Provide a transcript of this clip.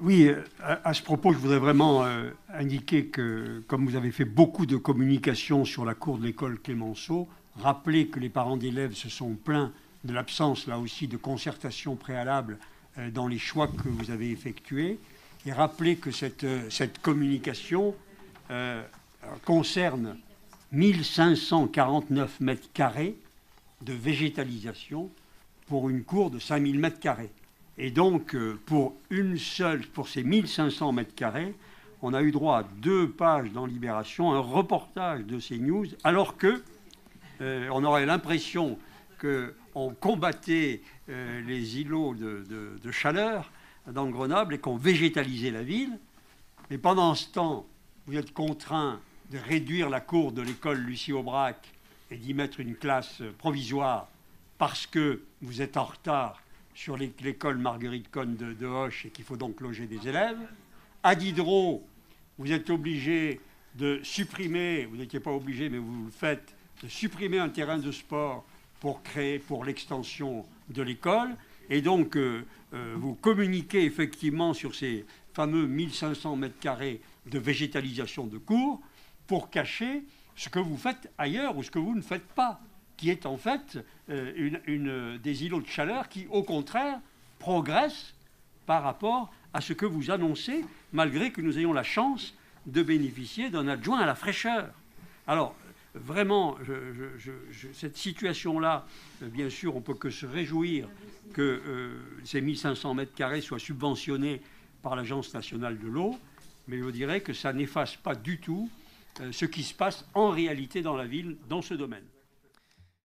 Oui, à, ce propos, je voudrais vraiment indiquer que, comme vous avez fait beaucoup de communication sur la cour de l'école Clémenceau, rappeler que les parents d'élèves se sont plaints de l'absence, là aussi, de concertation préalable dans les choix que vous avez effectués, et rappeler que cette, cette communication concerne 1549 mètres carrés de végétalisation pour une cour de 5000 mètres carrés. Et donc, euh, pour une seule, pour ces 1500 mètres carrés, on a eu droit à deux pages dans Libération, un reportage de ces news, alors que euh, on aurait l'impression qu'on combattait euh, les îlots de, chaleur dans le Grenoble et qu'on végétalisait la ville. Mais pendant ce temps, vous êtes contraint de réduire la cour de l'école Lucie Aubrac et d'y mettre une classe provisoire parce que vous êtes en retard sur l'école Marguerite Cohn de, Hoche et qu'il faut donc loger des élèves. À Diderot, vous êtes obligé de supprimer, vous n'étiez pas obligé, mais vous le faites, de supprimer un terrain de sport pour créer, pour l'extension de l'école. Et donc, euh, euh, vous communiquez effectivement sur ces fameux 1500 mètres carrés de végétalisation de cours pour cacher ce que vous faites ailleurs ou ce que vous ne faites pas, qui est en fait euh, une, des îlots de chaleur qui, au contraire, progressent par rapport à ce que vous annoncez, malgré que nous ayons la chance de bénéficier d'un adjoint à la fraîcheur. Alors, vraiment, cette situation-là, euh, bien sûr, on peut que se réjouir que euh, ces 1500 mètres carrés soient subventionnés par l'Agence nationale de l'eau, mais je dirais que ça n'efface pas du tout euh, ce qui se passe en réalité dans la ville dans ce domaine.